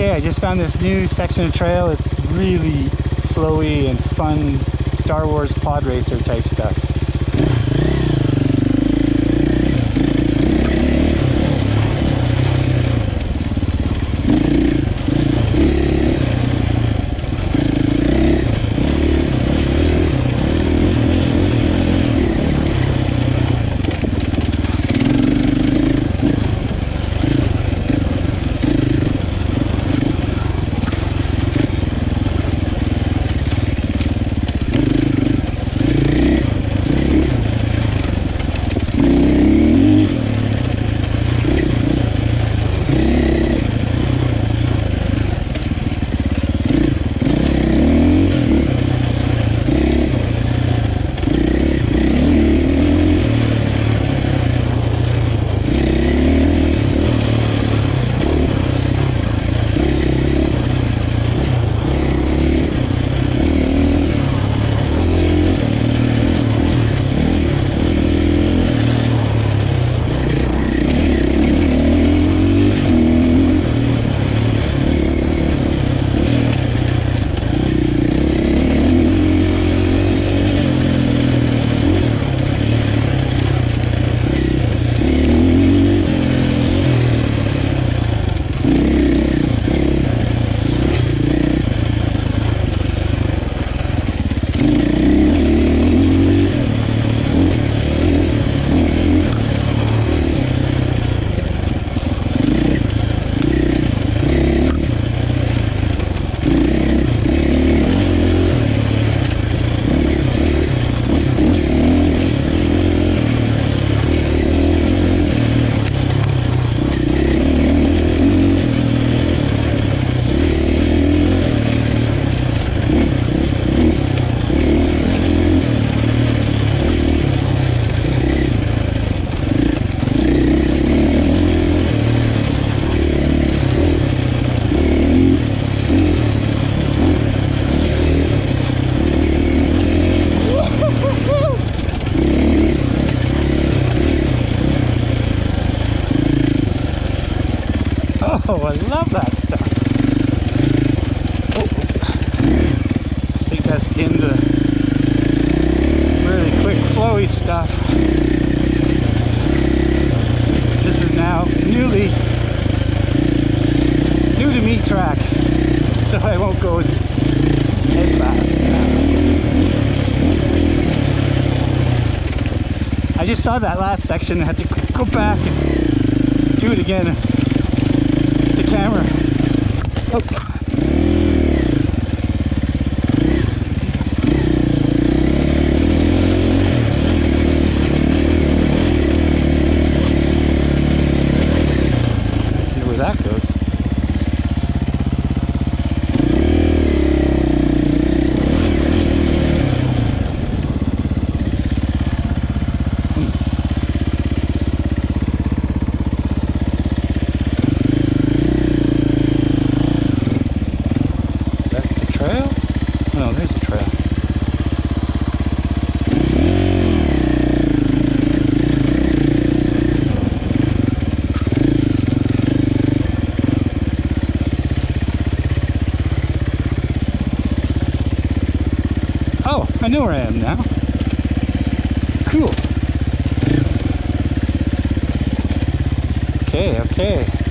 Okay, I just found this new section of trail. It's really flowy and fun Star Wars pod racer type stuff. Oh, I love that stuff. Oh, I think that's the end of the really quick flowy stuff. This is now newly new to me track, so I won't go as, as fast. I just saw that last section. I had to go back and do it again camera. Oh. See where that goes. That the trail? No, there's a trail. Oh, I know where I am now. Cool. Okay, okay.